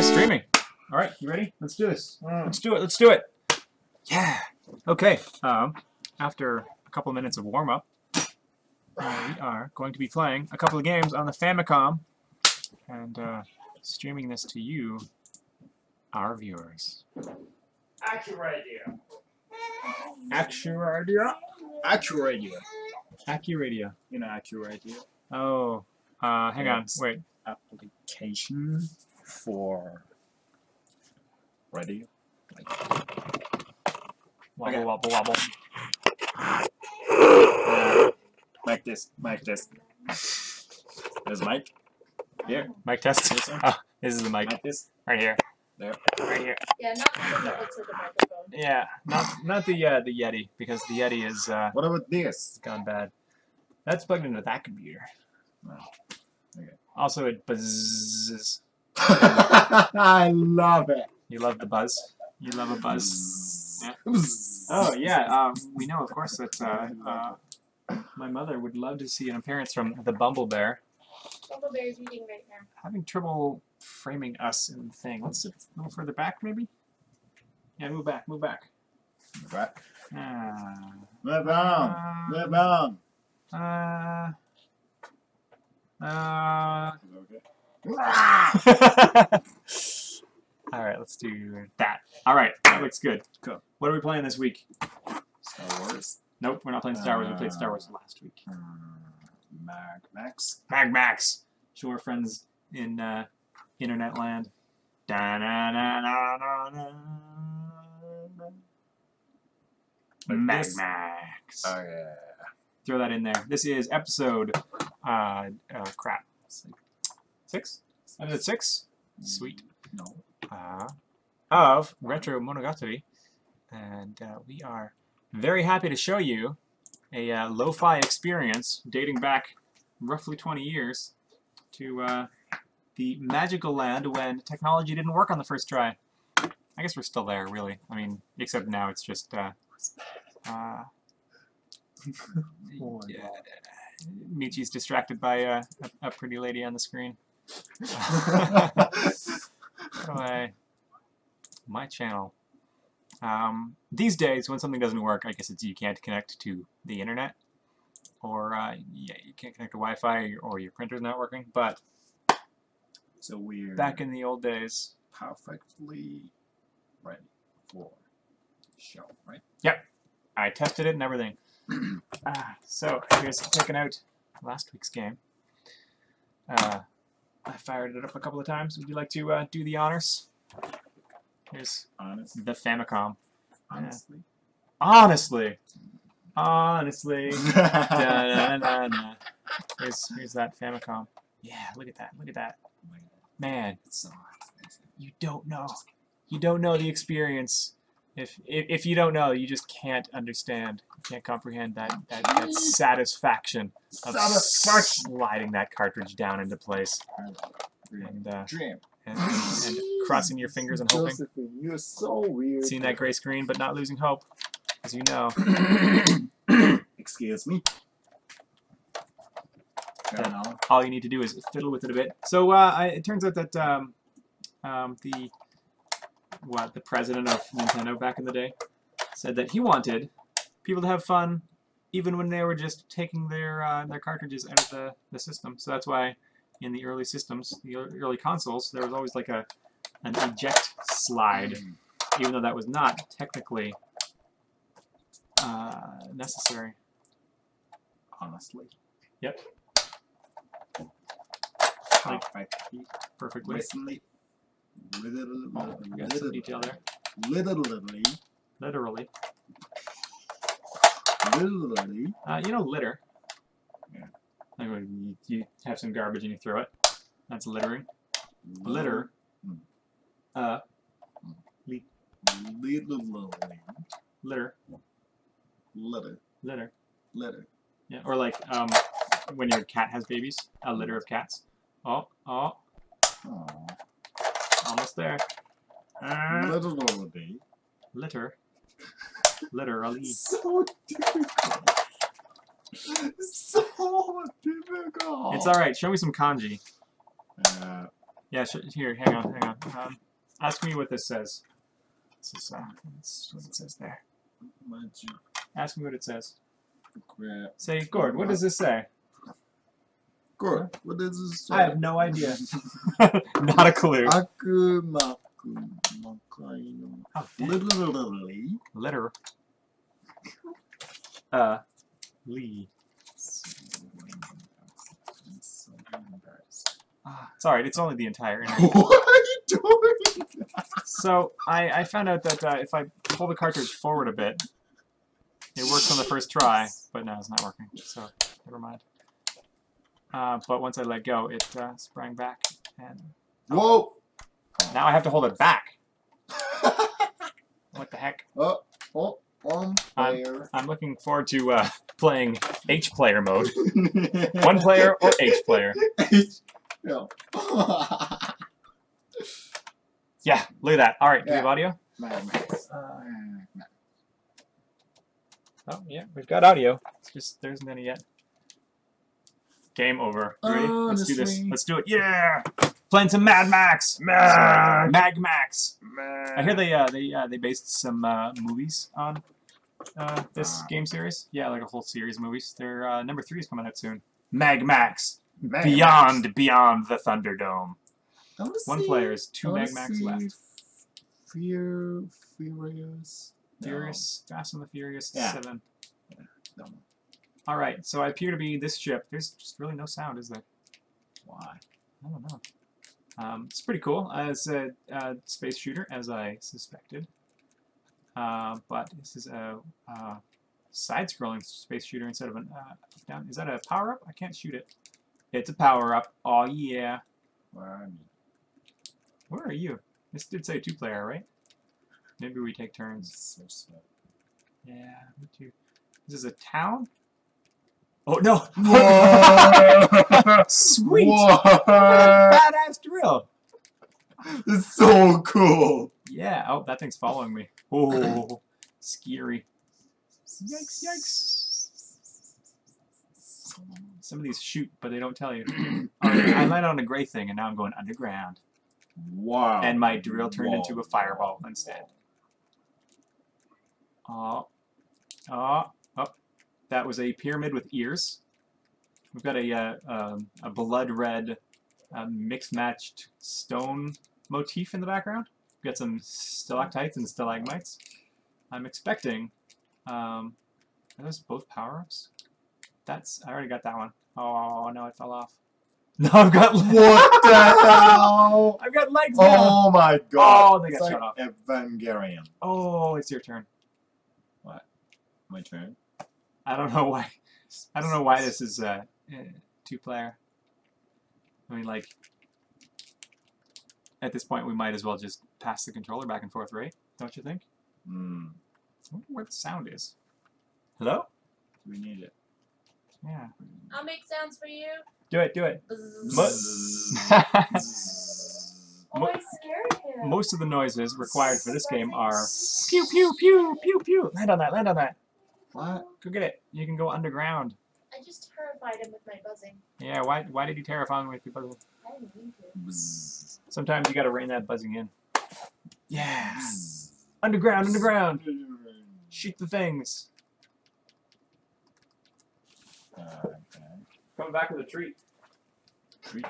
We're streaming. All right, you ready? Let's do this. Let's do it. Let's do it. Yeah. Okay. Um, after a couple minutes of warm up, uh, we are going to be playing a couple of games on the Famicom and uh, streaming this to you, our viewers. Accuradia. Accuradia. Accuradia. Accuradia. You know Accuradia? Oh. Uh, hang on. Wait. Application for radio. Wobble, Okay. wobble, wobble. Uh, like this. Like this. There's mic. Here. Mic test. This one. Oh, this is the mic. Like this. Right here. There. Right here. Yeah, not the one that looks like a microphone. Yeah. Not not the uh, the Yeti because the Yeti is uh, What about this? gone bad. That's plugged into that computer. Oh, okay. Also, it buzzes. I love it. You love the buzz. You love a buzz. Buzz. Yeah. Oh yeah. Um, we know, of course, that uh, uh, my mother would love to see an appearance from the Bumble Bear. Bumblebear's eating right now. Having trouble framing us in the thing. Let's sit a little further back, maybe. Yeah, move back. Move back. Right. Ah. Move on. Uh, Move on. uh, uh, Okay. All right, let's do that. All right, that looks good. Cool. What are we playing this week? Star Wars. Nope, we're not playing Star Wars. We played Star Wars last week. Hmm. Mag Max. Mag Max. Show our friends in uh, internet land. Da-na-na-na-na-na. Like Mag this? Max. Oh yeah. Throw that in there. This is episode. Uh, uh, crap. Six? Episode six? Sweet. No. uh, of Retro Monogatari, and uh, we are very happy to show you a uh, lo-fi experience dating back roughly 20 years to uh, the magical land when technology didn't work on the first try. I guess we're still there, really. I mean, except now it's just uh, uh, Oh yeah, Michi's distracted by uh, a, a pretty lady on the screen. My my channel. Um, these days, when something doesn't work, I guess it's you can't connect to the internet, or uh, yeah, you can't connect to Wi-Fi, or your, printer's not working. But so we're back in the old days, perfectly ready for show, right? Yep, I tested it and everything. ah, so here's taking out last week's game. Uh, I fired it up a couple of times. Would you like to uh, do the honors? Here's Honest, the Famicom. honestly. Honestly, honestly. Da-na-na-na. Here's here's that Famicom. Yeah, look at that. Look at that. Man, It's so expensive. you don't know. You don't know the experience. If if, if you don't know, you just can't understand. You can't comprehend that that, that satisfaction of Satisfaction. sliding that cartridge down into place and uh, and, and, crossing your fingers and hoping, Josephine, you're so weird. seeing that gray screen, but not losing hope, as you know. Excuse me. Yeah. No, no. all you need to do is fiddle with it a bit. So uh, I, it turns out that um, um, the what the president of Nintendo back in the day said that he wanted people to have fun even when they were just taking their uh, their cartridges out of the, the system. So that's why in the early systems, the early consoles, there was always like a an eject slide, even though that was not technically uh, necessary. Honestly. Yep. Like- Perfectly. Recently. Literally. Oh, got some detail there. Literally. Literally. Literally. Uh, you know litter. Yeah. Like when you, you have some garbage and you throw it. That's littering. Litter. Mm. Uh, Literally. litter. Litter. Litter. Litter. Yeah. Or like um, when your cat has babies, a litter of cats. Oh, oh, Aw. Almost there. Uh, Literally. litter. Literally. So difficult. So difficult. It's alright. Show me some kanji. Uh, Yeah, here, hang on, hang on. Um, ask me what this says. This is, uh, this is what it says there. Ask me what it says. Say, Gord, what does this say? What is this? I have no idea. Not a clue. Oh, Literally. Litter. Uh, Lee. Ah, it's it's only the entire internet. what are you doing? so, I, I found out that uh, if I pull the cartridge forward a bit, it works on the first try, but now it's not working, so never mind. Uh, but once I let go, it uh, sprang back, and Whoa! now I have to hold it back. What the heck? oh, oh, one I'm- player. I'm looking forward to uh, playing H player mode. One player or H player. yeah. Yeah, look at that. All right, do we have audio? Mad Oh, yeah, we've got audio. It's just there isn't any yet. Game over. You ready? Let's do this. Let's do it. Yeah, playing some Mad Max. Mag, Mag Max. I hear they uh, they uh, they based some uh, movies on uh, this Ah. game series. Yeah, like a whole series of movies. Their uh, number three is coming out soon. Mag Max. Mad Beyond, Max. beyond the Thunderdome. One see- player is two wanna Mag Max see left. Fear, Furious. No, Furious, Fast and the Furious Yeah. Seven. no. All right, so I appear to be this ship. There's just really no sound, is there? Why? I don't know. Um, it's pretty cool as a, a space shooter, as I suspected. Uh, but this is a, uh side-scrolling space shooter instead of an uh, down. Is that a power-up? I can't shoot it. It's a power-up. Oh yeah. Where are you? Where are you? This did say two-player, right? Maybe we take turns. So slow. Yeah, me too. This is a town. Oh no! Whoa! Sweet! Badass drill. It's so cool. Yeah. Oh, that thing's following me. Oh, scary. Yikes! Yikes! Some of these shoot, but they don't tell you. I landed on a gray thing, and now I'm going underground. Wow. And my drill turned Whoa. into a fireball instead. Oh, oh! That was a pyramid with ears. We've got a uh, um, a blood red, uh, mixed matched stone motif in the background. We've got some stalactites and stalagmites. I'm expecting. Um, are those both power ups? That's I already got that one. Oh no, it fell off. No, I've got What the hell? I've got legs now. Oh my god. Oh, they got it's shut like off. Evangelion. Oh, it's your turn. What? My turn. I don't know why. I don't know why this is uh, uh, two player. I mean, like, at this point, we might as well just pass the controller back and forth, right? Don't you think? Hmm. I wonder where the sound is. Hello? We need it. Yeah. I'll make sounds for you. Do it. Do it. Oh, I scared him. Most of the noises required for this game are pew pew pew pew pew. Land on that. Land on that. What? Go get it. You can go underground. I just terrified him with my buzzing. Yeah. Why? Why did you terrify me with your buzzing? I didn't mean to. Sometimes you got to rein that buzzing in. Yeah. Underground. Underground. Shoot the things. Uh, okay. Coming back with a treat. Treat.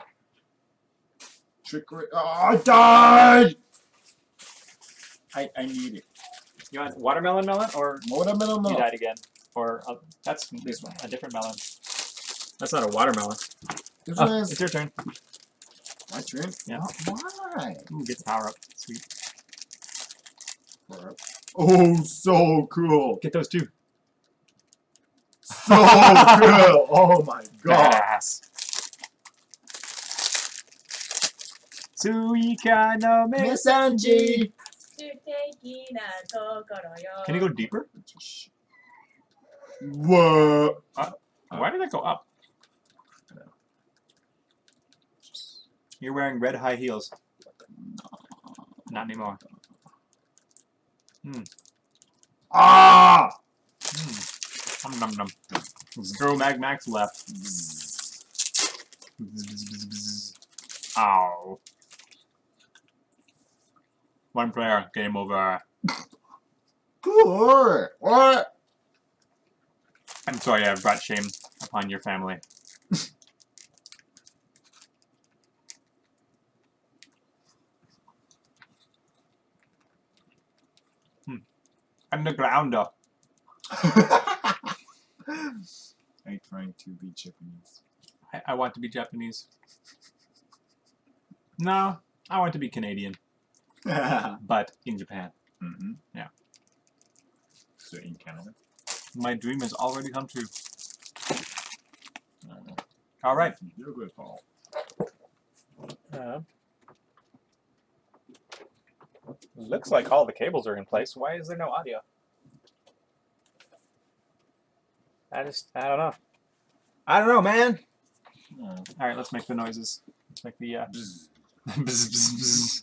Trickery. Oh, I died! I, I need it. You want watermelon melon or Watermelon you milk. died again? Or uh, that's This one. a different melon. That's not a watermelon. This Oh, one it's your turn. my turn. Yeah. Why? Ooh, get the power up. Sweet. Power up. Oh, so cool. Get those two. So cool. Oh my god. Badass. Suika no me. Can you go deeper? Whoa! Uh, why did that go up? You're wearing red high heels. Not anymore. Hmm. Ah! Hmm. Num num num. Zero Mag Max left. Ow. One player. Game over. Cool. What? I'm sorry I've brought shame upon your family. hmm. Undergrounder. I'm trying to be Japanese. I, I want to be Japanese. No, I want to be Canadian, but in Japan. mm-hmm. Yeah. So in Canada. My dream has already come true. I don't know. All right. You're good, Paul. Uh, looks like all the cables are in place. Why is there no audio? I just, I don't know. I don't know, man. Oh. All right, let's make the noises. Let's make the uh, Bzz. bzz, bzz, bzz.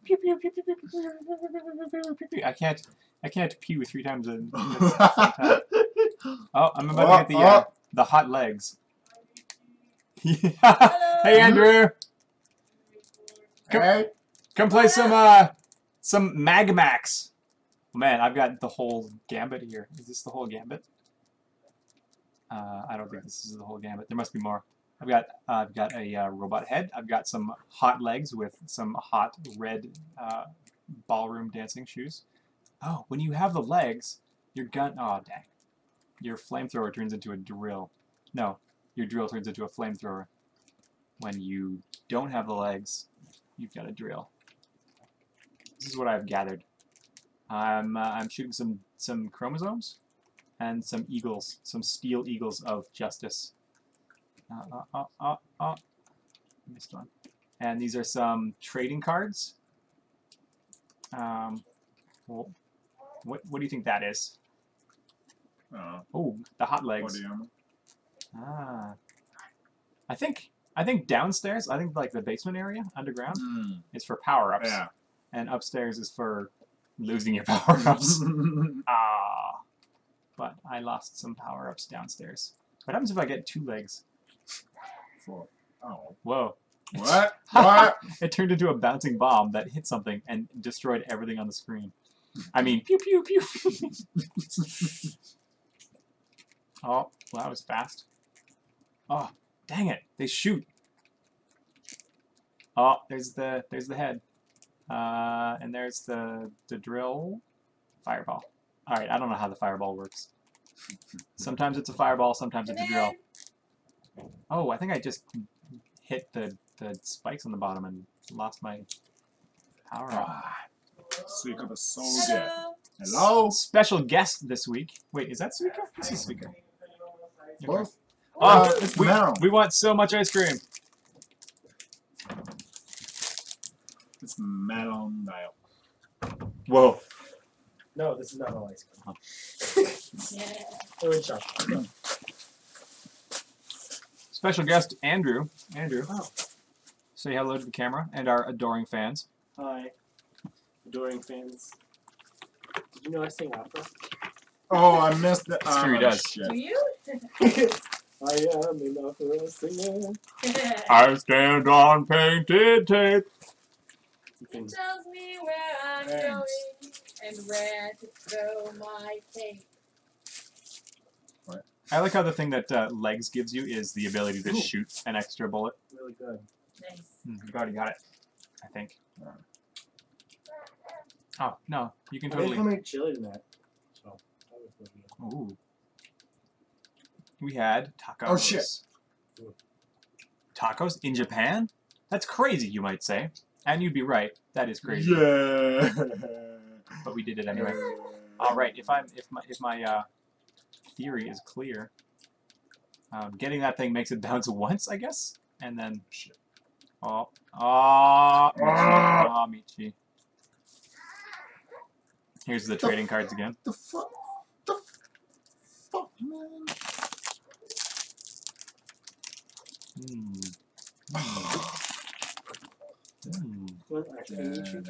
I can't, I can't pee with three times in. Oh, I'm about oh, to get the uh, oh. uh, the hot legs. hey, Andrew. Come, hey. come play some uh, some Magmax. Man, I've got the whole gambit here. Is this the whole gambit? Uh, I don't think this is the whole gambit. There must be more. I've got uh, I've got a uh, robot head. I've got some hot legs with some hot red uh, ballroom dancing shoes. Oh, when you have the legs, your gun. Oh dang, your flamethrower turns into a drill. No, your drill turns into a flamethrower. When you don't have the legs, you've got a drill. This is what I've gathered. I'm uh, I'm shooting some some chromosomes and some eagles, some steel eagles of justice. Uh, uh, uh, uh, uh. Missed one. And these are some trading cards. Um, well, what what do you think that is? Oh, Oh, the hot legs. Ah, I think I think downstairs. I think like the basement area underground Mm, is for power ups, yeah. and upstairs is for losing your power ups. ah, but I lost some power ups downstairs. What happens if I get two legs? For, oh. Whoa! What? What? It turned into a bouncing bomb that hit something and destroyed everything on the screen. I mean, pew pew pew. oh, well, that was fast. Oh, dang it! They shoot. Oh, there's the there's the head, uh, and there's the the drill, fireball. All right, I don't know how the fireball works. Sometimes it's a fireball, sometimes it's a drill. Oh, I think I just hit the the spikes on the bottom and lost my power up. Ah, Suika the soldier. Hello. Hello? Special guest this week. Wait, is that Suika? This is Suika. Both? Oh, Uh, it's we, Meryl. we want so much ice cream. It's melon dial. Whoa. No, this is not all ice cream. Yeah. They're in chocolate. Special guest Andrew. Andrew, Oh, say hello to the camera and our adoring fans. hi. Adoring fans. Did you know I sing opera? Oh, I missed the. It's true, he oh, does. Shit. Do you? I am an opera singer. I stand on painted tape. You It can, tells me where I'm Thanks. going and where to throw my tape. I like how the thing that uh, legs gives you is the ability to Ooh. shoot an extra bullet. really good. Nice. Hmm, You've already got it, I think. Oh no, you can I totally. made homemade chili tonight. So, that was really good. Ooh. We had tacos. Oh, shit. Tacos in Japan? That's crazy, you might say. And you'd be right. That is crazy. Yeah. But we did it anyway. All right. If I'm if my if my uh, theory is clear, um, getting that thing makes it bounce once, I guess, and then Shit. oh oh Michi, Ah. oh Michi. Here's the trading cards again. The fuck? The fuck, man? Hmm. Hmm. Hmm. Actually, can?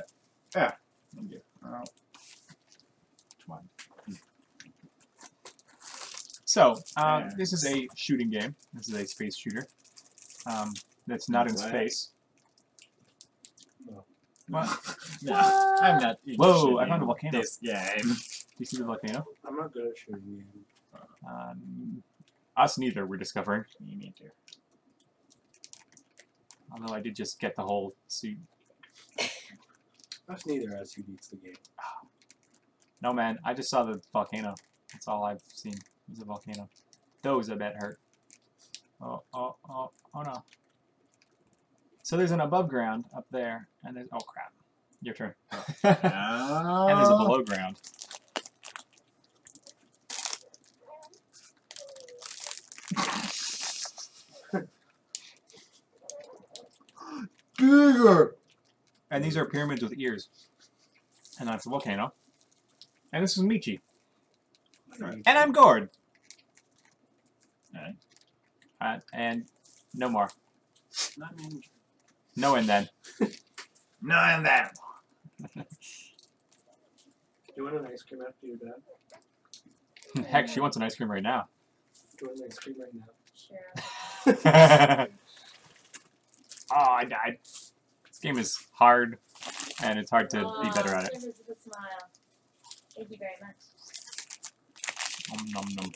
Yeah. Thank you. Oh. Which one? So, um, Yes. this is a shooting game. This is a space shooter. Um, that's not in space. No. Well, No, I'm not. Whoa, I found a volcano. This game. do you see the volcano? I'm not good at shooting games. Um, us neither, we're discovering. You need to. Although I did just get the whole suit. Us neither as who beats the game. No, man, I just saw the volcano. That's all I've seen. Is a volcano. Those I bet hurt. Oh, oh, oh, oh no. So there's an above ground up there, and there's oh crap. Your turn. and there's a below ground. Bigger. And these are pyramids with ears. And that's a volcano. And this is Michi. And I'm Gord. Alright. Uh, and no more. Not ninja. No and then. No, and then. Do you want an ice cream after you're done? Heck, she wants an ice cream right now. Do you want an ice cream right now? Sure. oh, I died. This game is hard, and it's hard to be better at it. Aw, Sanders a smile. Thank you very much. Nom, nom, nom.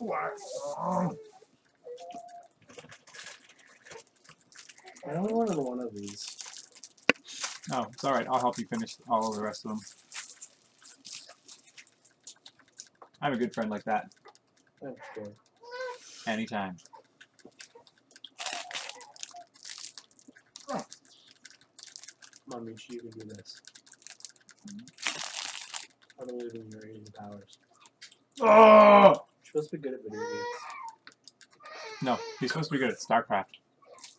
I only wanted one of these. No, it's alright. I'll help you finish all of the rest of them. I have a good friend like that. That's good. Anytime. Come on, Michi, you can do this. Mm-hmm. I believe in your alien powers. Oh! You're supposed to be good at video games. No, he's supposed to be good at StarCraft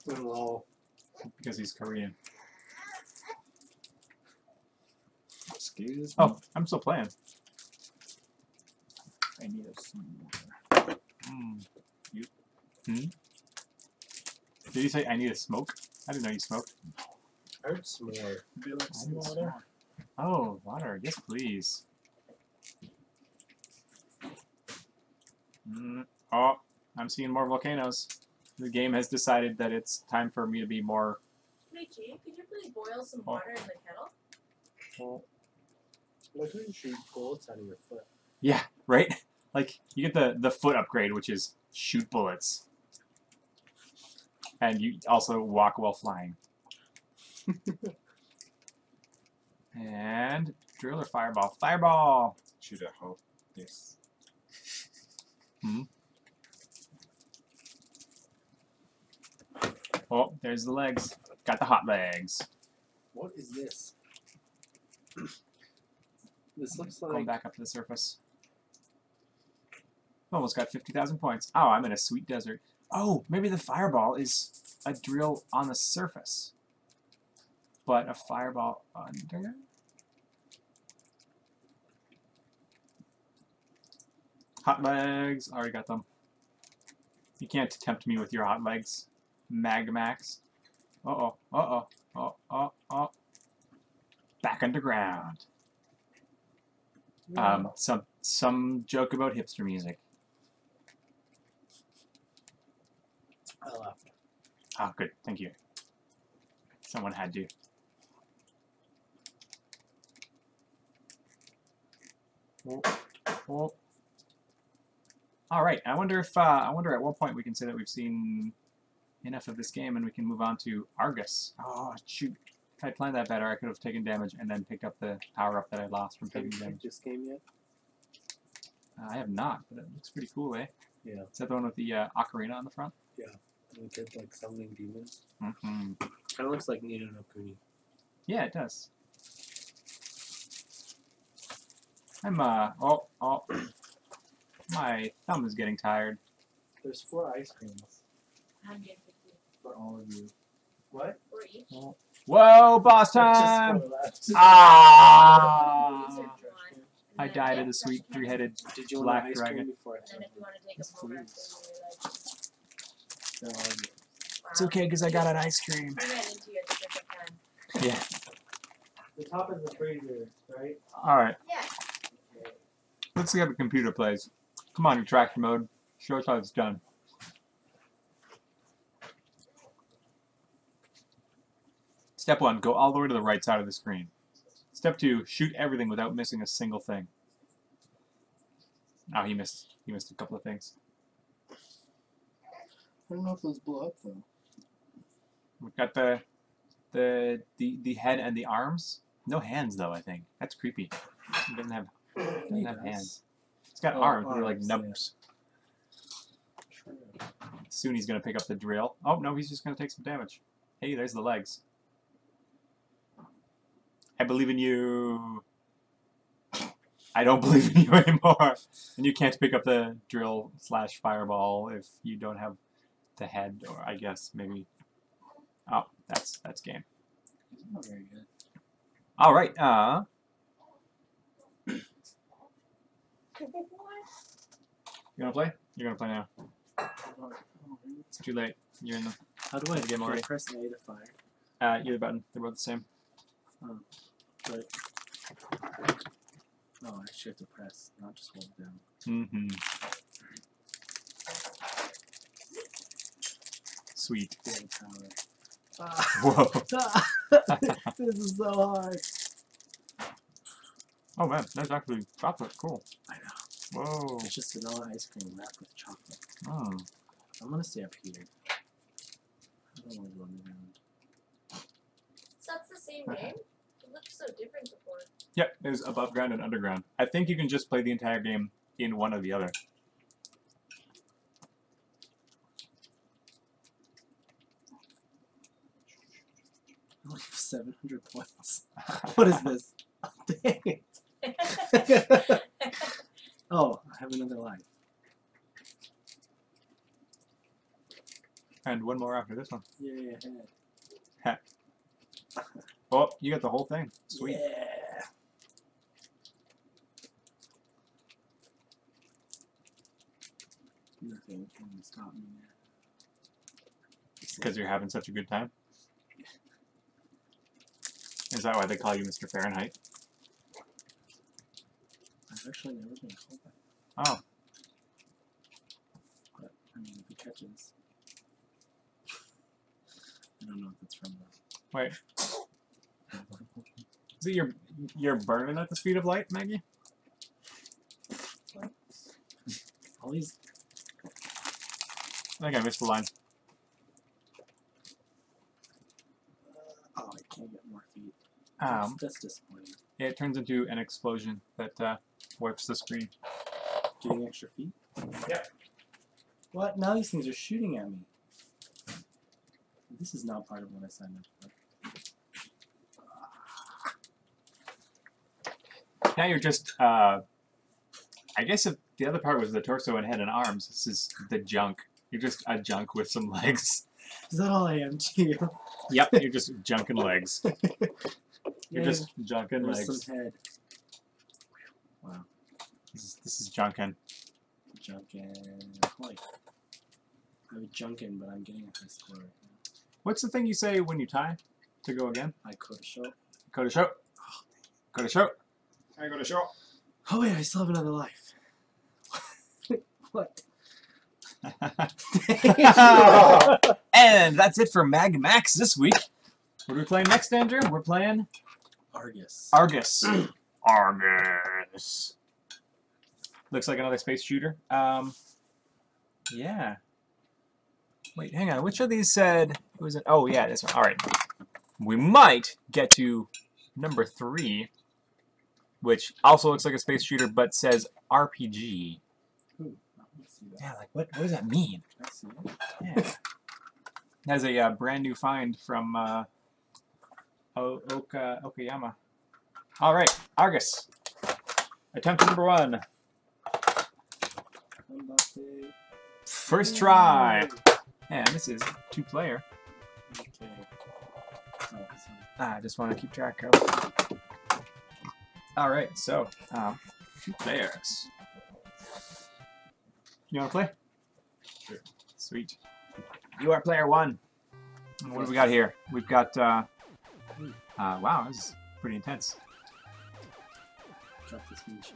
And lol. because he's Korean. Excuse me. Oh, I'm still playing. I need a some Mm. You? Hmm? Did you say I need a smoke? I didn't know you smoked. I heard s'more. Be like I some need water. smoke. Oh, water. Yes, please. Mm. Oh, I'm seeing more volcanoes. The game has decided that it's time for me to be more. Richie, could you please boil some Oh. water in the kettle? Oh. Like you shoot bullets out of your foot. Yeah, right? Like, you get the, the foot upgrade, which is shoot bullets. And you also walk while flying. and drill or fireball? Fireball! Should have hope this. Hmm. Oh, there's the legs. Got the hot legs. What is this? This looks like... Going back up to the surface. Almost got 50,000 points. Oh, I'm in a sweet desert. Oh, maybe the fireball is a drill on the surface. But a fireball under? Hot legs. Already got them. You can't tempt me with your hot legs. Magmax. Uh-oh. Uh-oh. Oh, oh, oh. Back underground. Um, some some joke about hipster music. I left. Ah, good. Thank you. Someone had to. Oh, oh. All right. I wonder if uh, I wonder at what point we can say that we've seen enough of this game and we can move on to Argus. Oh shoot! If I planned that better, I could have taken damage and then picked up the power up that I lost from Have taking damage. this game yet? Uh, I have not, but it looks pretty cool, eh? Yeah. Is that the one with the uh, ocarina on the front? Yeah. The kid's like summoning demons. Mm-hmm. Kind of looks like Nino no Kuni. Yeah, it does. I'm uh oh oh my thumb is getting tired. There's four ice creams 150 for all of you. What? for three. Whoa, boss time! Ah! Use it one, and I died of the sweet three-headed. Did you want Black an ice dragon. cream before I And then if you want to take Yes, a moment, please. then No, you It's okay because I got an ice cream. You ran into your different time. Yeah. The top is the freezer, right? All right. Yeah. Okay. Let's see how the computer plays. Come on, retractor mode. Show us how it's done. Step one, go all the way to the right side of the screen. Step two, shoot everything without missing a single thing. Oh, he missed. He missed a couple of things. I don't know if those blow up though. We've got the, the, the, the head and the arms. No hands though. I think that's creepy. He doesn't have, doesn't He have does. hands. He's got Oh, arms. They're like nubs. True. Soon he's gonna pick up the drill. Oh no, he's just gonna take some damage. Hey, there's the legs. I believe in you. I don't believe in you anymore. And you can't pick up the drill slash fireball if you don't have the head, or I guess maybe. Oh, that's that's game. Not very good. All right. Uh, what? You gonna play? You're gonna play now. Oh. It's too late. You're in the How do I game already. press A to fire? uh, either button. They're both the same. But oh, I should have to press, not just hold down. Mm-hmm. Sweet. Ah, Whoa. this is so hard. Oh man, that's actually chocolate. Cool. I know. Whoa. It's just vanilla ice cream wrapped with chocolate. Mm. I'm gonna stay up here. I don't want to go underground. So that's the same game? It looked so different before. Yep, there's above ground and underground. I think you can just play the entire game in one or the other. I only have 700 points. What is this? Dang it. Oh, I have another life. And one more after this one. Yay, ahead. Oh, you got the whole thing. Sweet. Yeah. Nothing can stop me now. Because you're having such a good time. Is that why they call you Mr. Fahrenheit? Actually never been called that. Oh, But, I mean, if he catches. I don't know if it's from the. wait. Is it your you're burning at the speed of light, Maggie? All these. I think I missed the line. Oh, I can't get more feet. Um, That's disappointing. it turns into an explosion that uh, wipes the screen. Getting extra feet? Yep. What? Now these things are shooting at me. This is not part of what I signed up for. Now you're just, uh, I guess if the other part was the torso and head and arms, this is the junk. You're just a junk with some legs. Is that all I am to you? Yep, you're just junk and legs. You're Yay, just junk and legs. some head. Wow. This is, this is junkin. Junkin. Like, I was junkin, but I'm getting a high score right now. What's the thing you say when you tie to go again? I could show. Go to show. Go to show. I go to show. Oh wait, I still have another life. what? and that's it for Mag Max this week. What are we playing next, Andrew? We're playing Argus. Argus. Argus. Looks like another space shooter. Um, yeah. Wait, hang on. Which of these said was it? Oh, yeah, this one. All right. We might get to number three, which also looks like a space shooter, but says RPG. Ooh. Yeah, like what? What does that mean? Yeah. That's a uh, brand new find from uh, Oka Okayama. All right, Argus. Attempt number one. First try. And this is two player. Okay. I just want to keep track of. All right, so um, two players. You want to play? Sure. Sweet. You are player one. And What do we got here? We've got. Uh, uh, wow, this is pretty intense. Drop this mean sheet.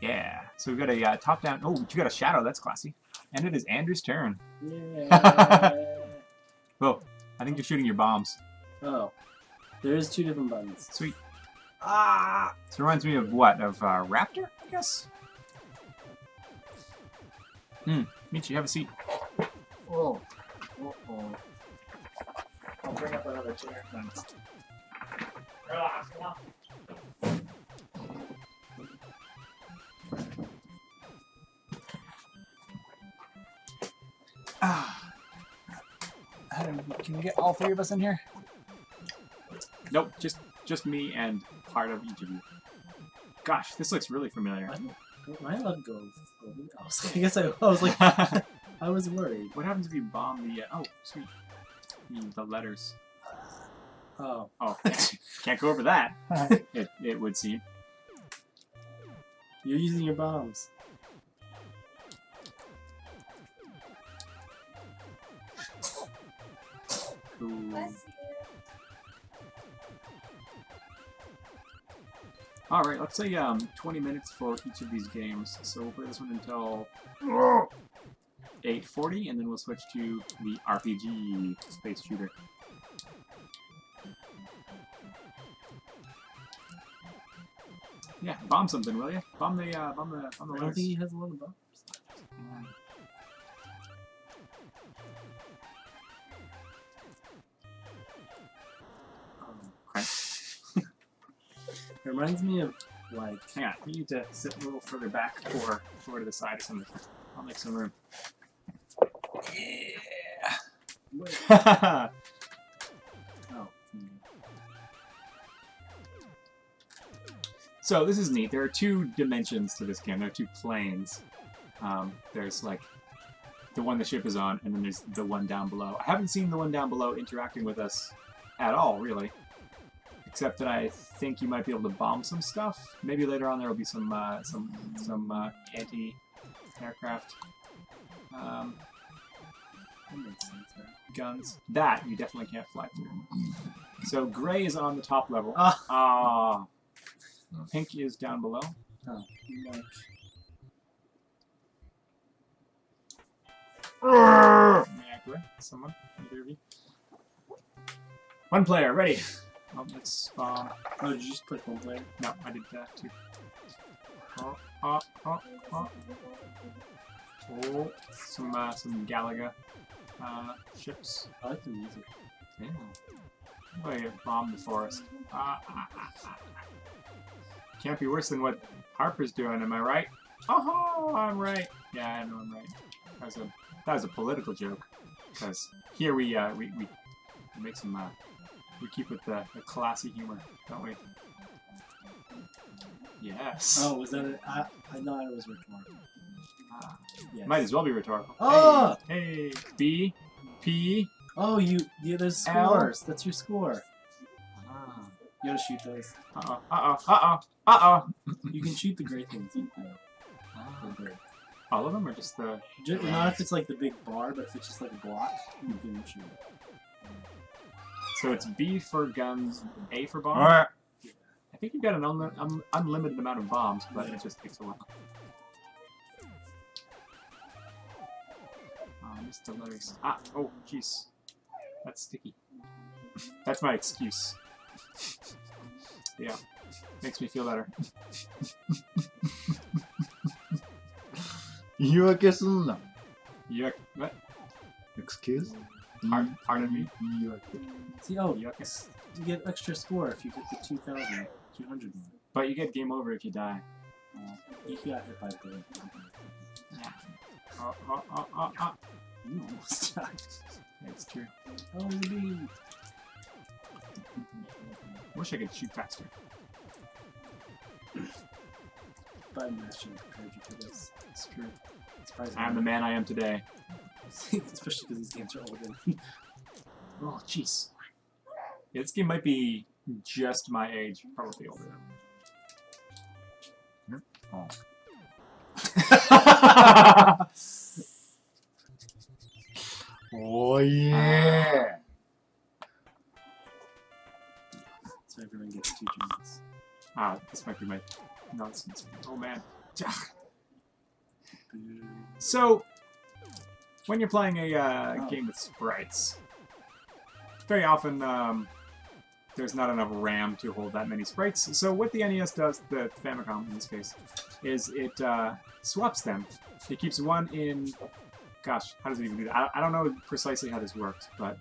Yeah. So we've got a uh, top down. Oh, you got a shadow. That's classy. And it is Andrew's turn. Yeah. Whoa. I think you're shooting your bombs. oh, there is two different buttons. Sweet. Ah! This reminds me of what? Of uh, Raptor, I guess? Hmm. Michi, have a seat. Whoa. Uh-oh. I'll bring up another chair. Thanks. Ah. Adam, Can you get all three of us in here? Nope, just just me and part of each of you. Gosh, this looks really familiar. My love goes. I, was, I guess I, I was like, I was worried. What happens if you bomb the? Uh, oh, sweet. The, the letters. Oh, Oh, can't go over that. it it would seem. you're using your bombs. Cool. Bless you. All right, let's say um 20 minutes for each of these games. So we'll play this one until 8:40, and then we'll switch to the RPG space shooter. Yeah, bomb something, will you? Bomb the uh, bomb the bomb the letters. has a lot of bombs. Um, it reminds me of like Hang on, you need to sit a little further back or over to the side or something. I'll make some room. Yeah. oh. So this is neat. There are two dimensions to this game. There are two planes. Um, there's like the one the ship is on, and then there's the one down below. I haven't seen the one down below interacting with us at all, really. Except that I think you might be able to bomb some stuff. Maybe later on there will be some uh, some some uh, anti-aircraft um, that makes sense. Right? guns. That you definitely can't fly through. So gray is on the top level. Ah. Ah. Pink is down below. Oh, like, someone, either of you. One player, ready. Oh, let's bomb. oh, did you just put one player? No, I did that too. Oh, oh, oh, oh. Oh, some uh, some Galaga uh, ships. I like the music. Yeah. Oh, you bombed the forest. Ah, ah, ah, ah, ah. Can't be worse than what Harper's doing, am I right? Oh, I'm right. Yeah, I know I'm right. That was a that was a political joke. Because here we uh we, we make some uh we keep with the, the classy humor, don't we? Yes. Oh, was that it? I, I thought it was rhetorical. Ah, Yes. might as well be rhetorical. Oh! Hey, hey, B, P. Oh, you. Yeah, there's L. scores. That's your score. Ah. You gotta shoot those. Uh oh. Uh oh. Uh oh. Uh oh. You can shoot the gray things. You know, the. All of them, or just the? Ju- not if it's like the big bar, but if it's just like a block, you can shoot. So it's B for guns, A for bombs? Alright. I think you've got an un un unlimited amount of bombs, but it just takes a while. Oh, Mr. missed letters. Ah, oh, jeez. That's sticky. That's my excuse. yeah. Makes me feel better. you are kissing them. You are... what? Excuse? Pardon, mm-hmm. pardon me? See, oh, you, you get extra score if you get the 2,000, 200 one. But you get game over if you die. Uh, you got hit by a bullet. Oh, oh, oh, oh, oh. You almost died. That's true. Holy! Wish I could shoot faster. but I'm not sure you for this. It's true. I'm the man I am today. Especially because these games are older. Oh, jeez. Yeah, this game might be just my age, probably older than. Oh. Oh yeah. So everyone gets two gems. Ah, this might be my nonsense. Oh man. So, when you're playing a uh, Oh. game with sprites, very often um, there's not enough RAM to hold that many sprites. So what the NES does, the Famicom in this case, is it uh, swaps them. It keeps one in. Gosh, how does it even do that? I, I don't know precisely how this works, but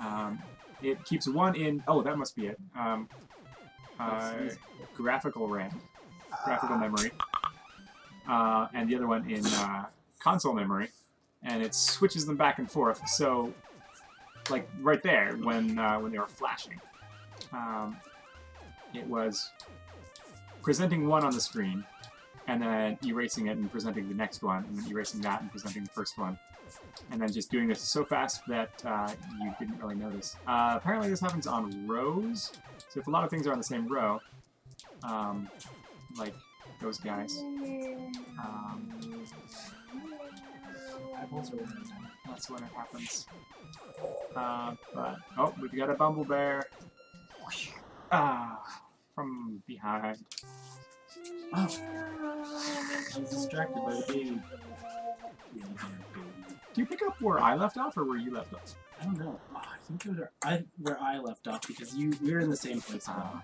um, it keeps one in. Oh, that must be it. Um, uh, graphical RAM, graphical memory, uh, and the other one in uh, console memory, and it switches them back and forth. So, like right there when uh, when they were flashing, um, it was presenting one on the screen, and then erasing it and presenting the next one, and then erasing that and presenting the first one. And then just doing this so fast that uh, you didn't really notice. Uh, apparently, this happens on rows. So if a lot of things are on the same row, um, like those guys, um, Eyeballs are orange. that's when it happens. Uh, but oh, we've got a bumble bear. Ah, from behind. Oh, I was distracted by the baby. Do you pick up where I left off, or where you left off? I don't know. Oh, I think it was where I, where I left off because you we were in the same place. Ah,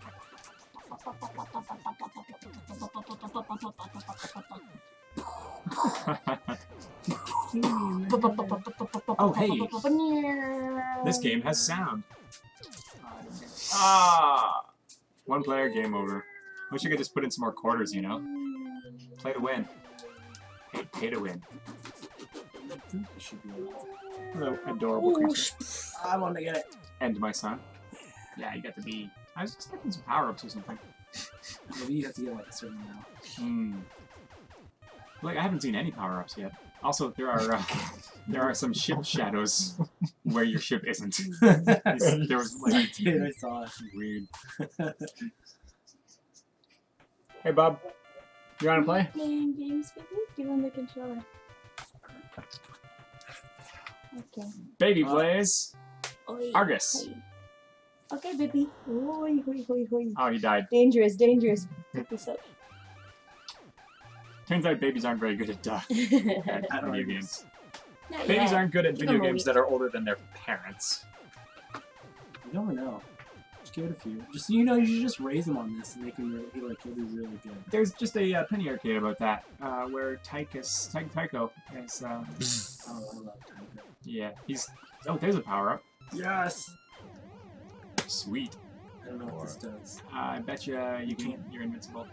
oh, hey, this game has sound. Ah, one player, game over. Wish I could just put in some more quarters, you know. Play to win. Hey, pay to win. I think it should be alright. Hello, adorable creature. I want to get it. And my son. Yeah, you got to be. I was expecting some power ups or something. Maybe you have to get like a certain amount. Hmm. Like I haven't seen any power ups yet. Also, there are uh, there are some ship shadows where your ship isn't. there was like Dude, I saw it. weird. Hey, Bob. You want to play? Playing games with me? Give him the controller. Okay. Baby Uh, plays. Oi, Argus. oi. Okay, baby. Oi, oi, oi, oi. Oh, he died. Dangerous, dangerous. Pick this up. Turns out babies aren't very good at, uh, at I video games. Not Babies yet. aren't good at Give video games week. that are older than their parents. You never know. Just give it a few. Just so you know, you should just raise them on this and make them really, like, he'll really good. There's just a uh, penny arcade about that, uh, where Tychus, Ty- Tycho is, um, Oh, I love Tiger. yeah, he's, oh, there's a power up. Yes! Sweet. I don't know what this does. Uh, I bet you you can, you're invincible.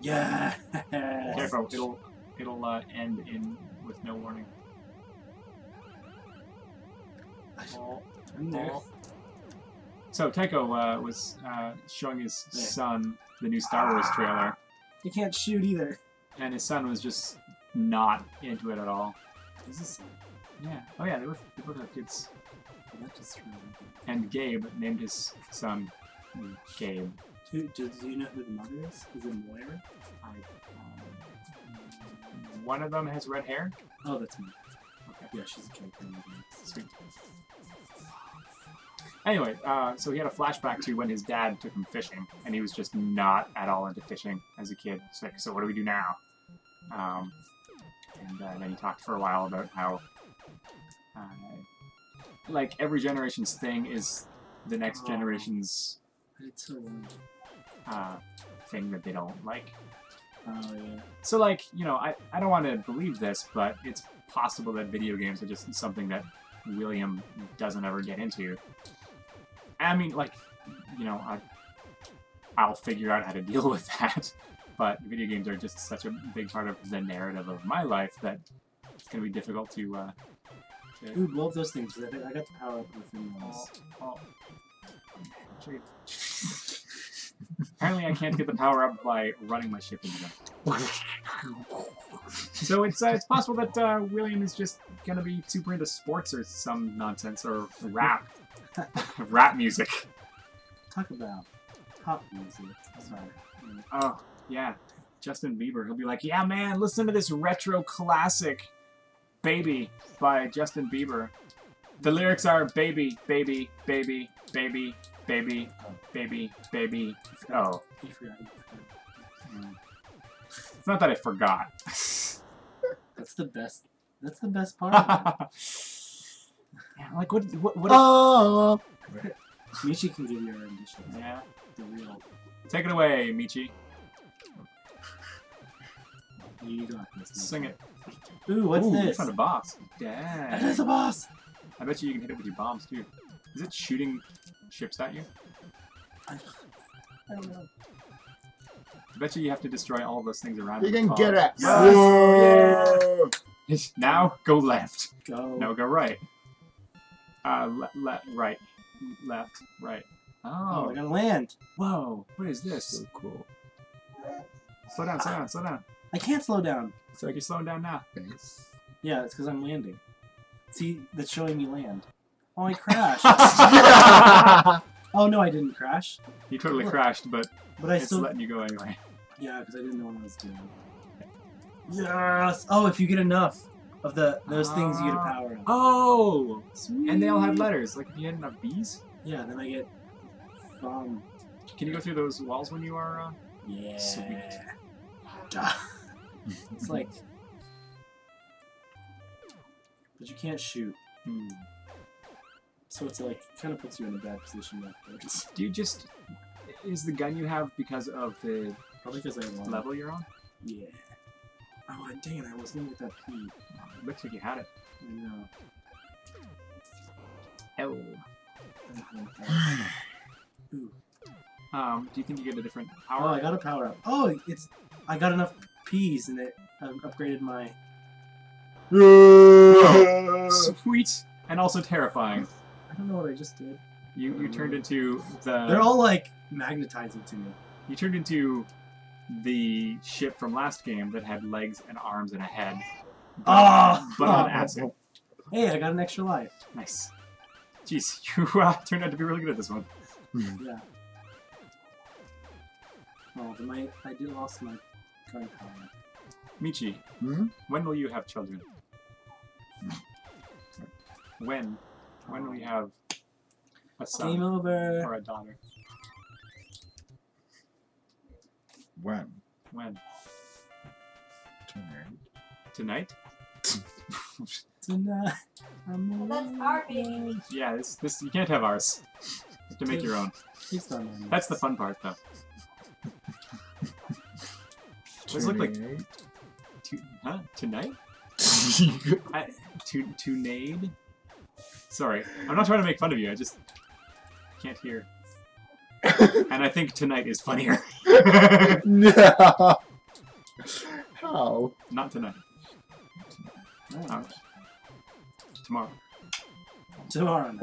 Yeah! Careful, it'll, it'll, uh, end in, with no warning. Oh, I'm oh. So, Tycho, uh, was, uh, showing his Yeah. son the new Star Wars trailer, You can't shoot either. and his son was just not into it at all. This is Yeah. Oh yeah, they both, they both have kids. that just really And Gabe named his son Gabe. Who, do, do you know who the mother is? Is it Moira? I, um, one of them has red hair. Oh, that's me. Okay, Yeah, she's a character in the game. sweet. Anyway, uh, so he had a flashback to when his dad took him fishing, and he was just not at all into fishing as a kid. It's like, so what do we do now? Um, and uh, then he talked for a while about how, uh, like, every generation's thing is the next Oh. generation's it's so. Uh, thing that they don't like. Oh, yeah. So, like, you know, I, I don't want to believe this, but it's possible that video games are just something that William doesn't ever get into. I mean, like, you know, I, I'll figure out how to deal with that. But video games are just such a big part of the narrative of my life that it's going to be difficult to. Uh, to up those things. I, got the power up within those. oh, Actually- Apparently, I can't get the power up by running my ship into them. So it's uh, it's possible that uh, William is just gonna be super into sports or some nonsense or rap, rap music. Talk about pop music. Sorry. Oh, yeah. Justin Bieber. He'll be like, yeah, man, listen to this retro classic, Baby, by Justin Bieber. The lyrics are baby, baby, baby, baby, baby, baby, baby. Oh, You forgot. You forgot. it's not that I forgot. That's the best. That's the best part. of Yeah, like, what, what, what? Oh. Michi can give you a rendition. Yeah. The real. Take it away, Michi. You got this. Michi. Sing it. Ooh, what's Ooh, you this? found a boss. That Dang. is a boss. I bet you you can hit it with your bombs, too. Is it shooting ships at you? I don't know. I bet you you have to destroy all those things around You with can get it. Yes. Whoa. Now, go left. Go. No, go right. Uh, le- le- right. Left, right. Oh, Oh, I gotta land. whoa. What is this? So cool. Slow down, slow down, slow down. I can't slow down. It's like you're slowing down now. Thanks. Yeah, it's because I'm landing. See, that's showing me land. Oh, I crashed. oh no, I didn't crash. You totally Look. crashed, but But I it's still. letting you go anyway. Yeah, because I didn't know what I was doing. Yes. Oh, if you get enough of the those things, you get a Ah. power up. Oh! And they all have letters. Like if you had enough B's. Yeah, then I get. Um. Can you go through those walls when you are? Uh... Yeah. Sweet. It's like. But you can't shoot, Hmm. So it's like kind of puts you in a bad position afterwards. Do you just? Is the gun you have because of the Probably because I won. level you're on? Yeah. Oh, dang it! I was gonna get that P. It looks like you had it. I know. Oh. Ooh. Um, do you think you get a different power? Oh. I got a power up. Oh, it's I got enough P's and it um, upgraded my. Sweet and also terrifying. I don't know what I just did. You you turned into the They're all like magnetizing to me. you turned into the ship from last game that had legs and arms and a head. But, Ah! but on acid. Hey, I got an extra life. Nice. Jeez, you uh, turned out to be really good at this one. Yeah. Oh, but my I did lost my current power. Michi, Hmm? when will you have children? When? When we have a son Game over. or a daughter? When? When? Tonight. Tonight? Tonight. I'm That's our baby. Yeah, this this you can't have ours. You have to make your own. Please don't mind That's the fun part, though. Does it look like Tonight. to, huh? Tonight? I, to Tunade? Sorry, I'm not trying to make fun of you. I just can't hear, and I think tonight is funnier. no. How? not tonight. Uh, tomorrow. Tomorrow.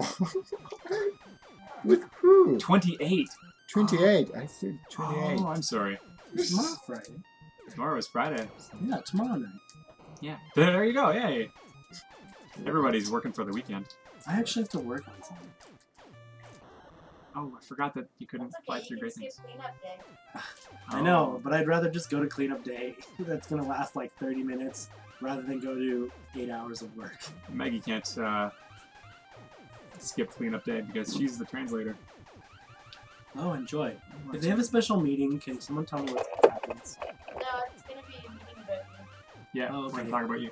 With who? Twenty-eight. 28. I said 28. Oh, I'm sorry. Tomorrow Friday. Tomorrow is Friday. Yeah, tomorrow night. Yeah. There you go. Yay. Everybody's working for the weekend. I actually have to work on something. Oh, I forgot that you couldn't That's fly okay. through You great things. day. I know, but I'd rather just go to cleanup day. That's gonna last like 30 minutes rather than go to eight hours of work. Maggie can't uh, skip cleanup day because she's the translator. Oh, enjoy. If they have a special meeting, can someone tell me what happens? No, it's gonna be a meeting about you. Yeah, Oh, we're gonna talk about you.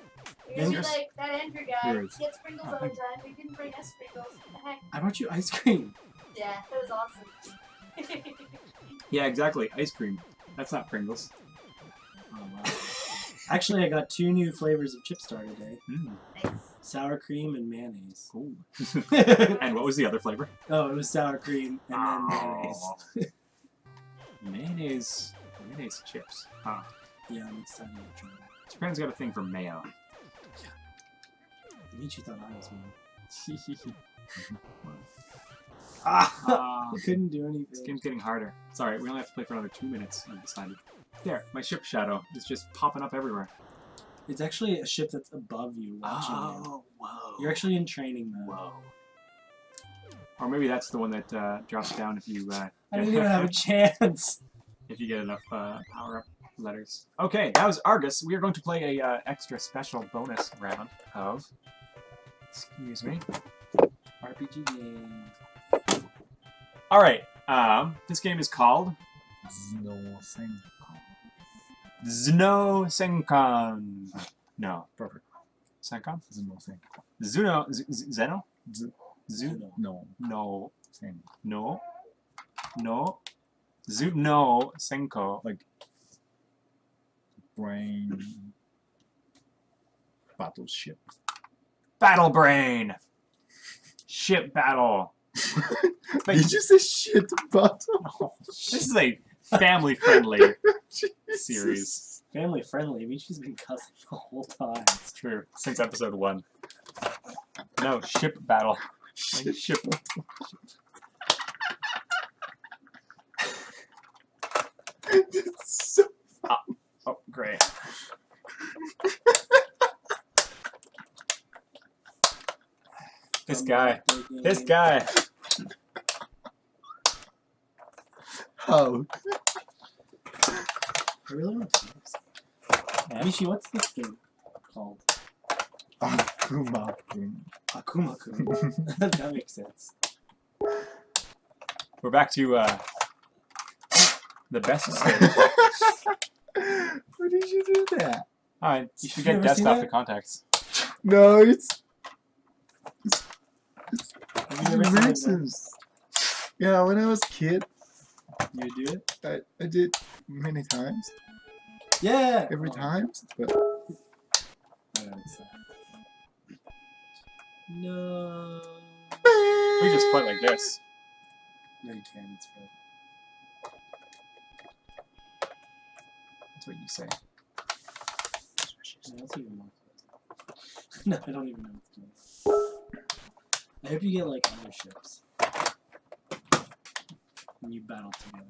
You're gonna be like, that Andrew guy Yours. gets Pringles Oh, all the time. You didn't bring us Pringles. What the heck? I brought you ice cream. Yeah, that was awesome. Yeah, exactly. Ice cream. That's not Pringles. Oh, wow. Actually, I got two new flavors of Chipstar today Mm, nice. sour cream and mayonnaise. cool. and what was the other flavor? Oh, it was sour cream and then mayonnaise. Oh. mayonnaise. Mayonnaise chips. Huh. Yeah, I'm excited to try that. Japan's got a thing for mayo. Michi thought I was one. Ah, I couldn't do anything. this game's getting harder. Sorry, we only have to play for another two minutes. I've decided. There, my ship shadow is just popping up everywhere. It's actually a ship that's above you watching you. whoa. You're actually in training mode. Whoa. Or maybe that's the one that uh, drops down if you uh, I didn't even have a chance. if you get enough uh, power up letters. Okay, that was Argus. We are going to play a uh, extra special bonus round of. Excuse me. RPG game. All right. Um, this game is called No thing. Zno Senkan. No, perfect. Senkan. No thing. Zuno. Zeno. Z- Zu. No No. thing. No. No. Zuno Senko. Like brain. Battleship. Battle Brain. Ship battle. Did you say shit battle? This is a family-friendly series. Family friendly. I mean, she's been cussing the whole time. It's true. Since episode one. No, ship battle. Like ship. so ah, Oh, great. This guy. This guy. how? I really want to see this. Michi, what's this game called? Akuma. Akuma Kun. that makes sense. We're back to uh, the best stage. Why did you do that? Alright, You you should get Dest seen off that? No, it's Have you ever seen it? reasons. Yeah, when I was a kid, You do it? I, I did many times. Yeah. Every Oh, time, but I know it's sad. No. We just play like this. No, you can't. It's real. That's what you say. No, that's even more no, I don't even know what's going on. I hope you get like other ships. And you battle together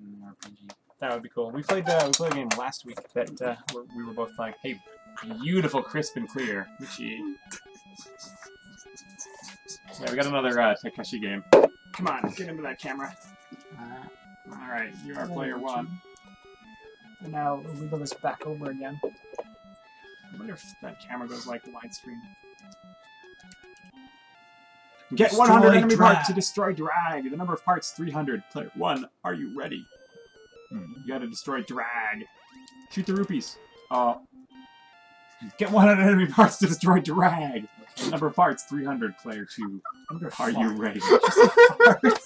in an RPG. That would be cool. We played uh, we played a game last week that uh, where we were both like, "Hey, beautiful, crisp and clear." Michi. Yeah, we got another uh, Takeshi game. Come on, get into that camera. All right, you are player one. And now we go this back over again. I wonder if that camera goes like widescreen. Get Destroy 100 enemy parts to destroy drag. The number of parts 300. Player one, are you ready? Hmm. You gotta destroy drag. Shoot the rupees. Uh, get 100 enemy parts to destroy drag. The number of parts 300. Player two, Number are you ready? farts?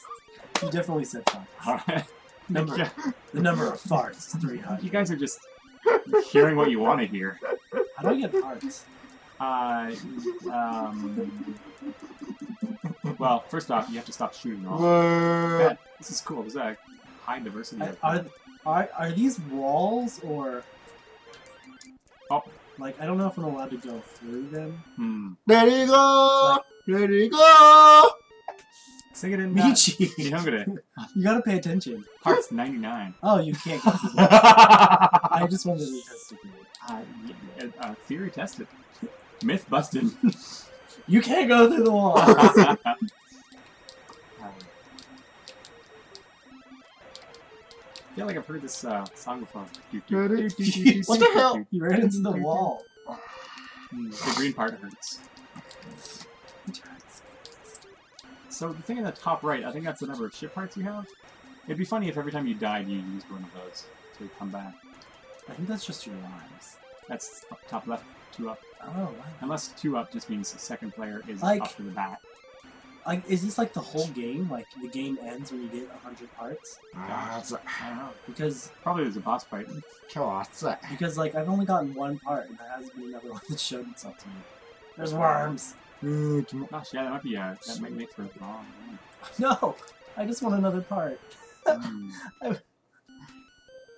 You definitely said farts. Alright. Number, Yeah, The number of farts is you guys are just hearing what you want to hear. How do I get hearts? Uh, um, well, first off, you have to stop shooting off. what? That- this is cool. There's a high diversity. Are, are, are, are these walls or. Oh. Like, I don't know if I'm allowed to go through them. Hmm. Let it go. There you go. Sing it in uh, Michi! You gotta pay attention. Parts 99. Oh, you can't go through them. uh, I just wanted to test it. yeah, uh, theory tested. Myth busted. You can't go through the wall! I feel like I've heard this uh, song before. What the hell? you ran into the wall. The green part hurts. So the thing in the top right, I think that's the number of ship parts you have. It'd be funny if every time you died, you used one of those to come back. I think that's just your lives. That's up, top left, two up. Oh, wow. Unless two up just means the second player is Like- up to the bat. Like, is this like the whole game? Like, the game ends when you get 100 parts? Ah, it's a- I don't know. Because, Probably there's a boss fight. What's that? because like, I've only gotten one part, and there hasn't been another one that showed itself to me. There's worms! Uh. Gosh, yeah, that might be uh, that might make for a long. No! I just want another part. Mm.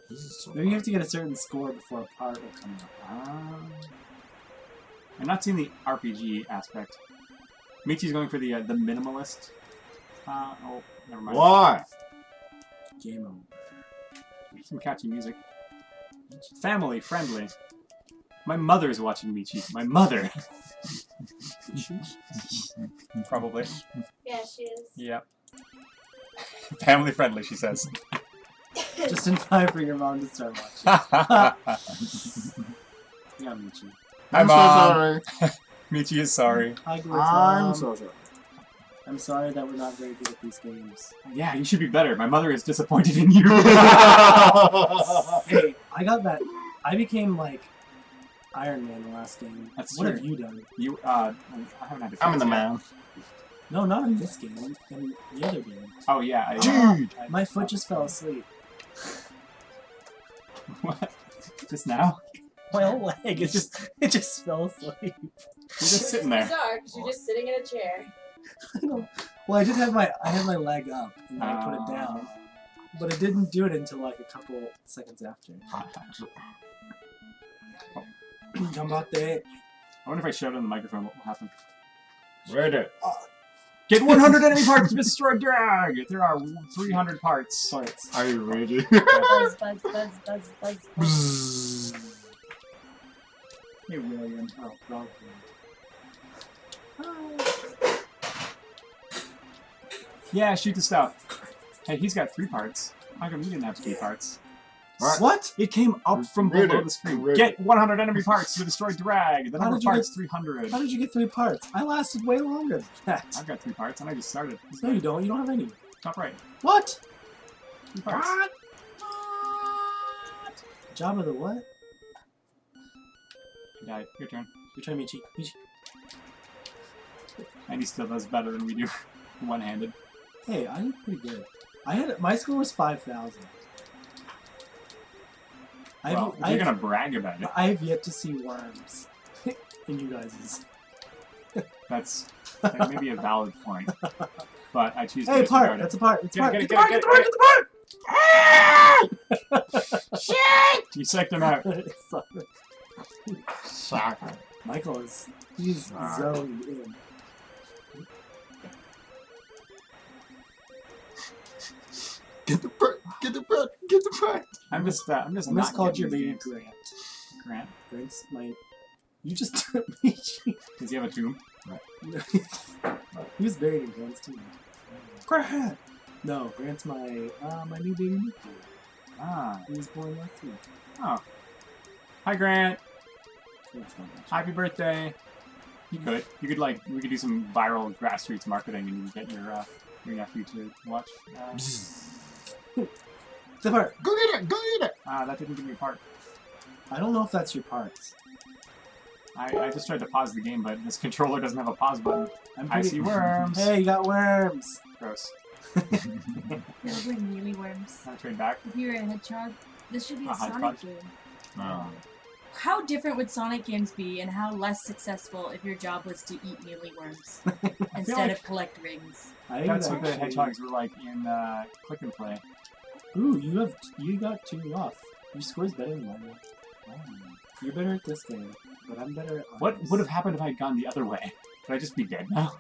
This is so Maybe you have to get a certain score before a part will come out. Um, I'm not seeing the RPG aspect. Michi's going for the uh, the minimalist. Uh, oh, never mind. Why? Game over. Some catchy music. Family friendly. My mother's watching Michi. My mother. Probably. Yeah, she is. Yep. Family friendly, she says. Just in time for your mom to start watching. Yeah, Michi. I'm mom. so sorry. Michi is sorry. Hi, Glitz I'm so sorry. I'm sorry that we're not very good at these games. Yeah, you should be better. My mother is disappointed in you. Hey, I got that. I became like Iron Man the last game. That's what true. have you done? you, uh, I haven't had to I'm in the fix it yet. man. No, not in this game. In the other game. Oh, yeah. I, Dude. I- My foot just fell asleep. What? Just now? My whole leg. It just it just fell asleep. You're just sitting there. Bizarre, 'cause you're just sitting in a chair. well, I did have my I had my leg up and then I put it Uh, down, but it didn't do it until like a couple seconds after. Combate. I wonder if I shout on the microphone, what will happen? Ready. Get 100 enemy parts to destroy drag! There are 300 parts. Parts. Are you ready? Buzz, buzz, buzz, buzz, buzz, buzz. Hey, William. Oh, wrong Yeah, shoot the stuff. Hey, he's got three parts. How come you didn't have three parts? What? What? It came up from Read below it. the screen. Read Get 100 enemy parts to destroy drag. The How number of did you parts, get- 300. How did you get three parts? I lasted way longer than that. I've got three parts, and I just started. No, you don't. You don't have any. Top right. What? Three parts. Jabba the what? You died. Your turn. You're trying Michi. Michi. And he still does better than we do. One-handed. Hey, I did pretty good. I had my score was five thousand. I've, Well, I've, you're gonna brag about it, I've yet to see worms in you guys's. that's that may be a valid point. But I choose to Hey, part. That's a part. It's a Get part. it, Get get the part. get Get the part. Get the Shit! You psyched him out. part. Sorry. Michael is he's zoned in. Get the bread. Get the bread. Get the bread. I'm just, uh, I'm just I not just called your baby. Grant. Grant. Grant's my. You just took Michi. Does he have a tomb? he was buried in Grant's tomb. Grant. No, Grant's my uh, my new baby. Michi. Ah. He was born last week. Oh. Hi, Grant. That's not much. Happy birthday. You could. You could like. We could do some viral grassroots marketing, and you could get your uh, your nephew to watch. Uh, The part. Go get it. Go get it. ah, that didn't give me a part. I don't know if that's your part. I, I just tried to pause the game, but this controller doesn't have a pause button. I'm I see worms. Hey, you got worms. Gross. Those are mealy worms. Can I trade back? If you're a hedgehog, this should be a, A Sonic hodgepodge? game. No. How different would Sonic games be, and how less successful if your job was to eat mealy worms instead like- of collect rings? I That's would what the actually- hedgehogs were like in uh, Click and Play. Ooh, you have you got two off. Your score's better than mine. You're better at this game, but I'm better at What would have happened if I had gone the other way? Would I just be dead now?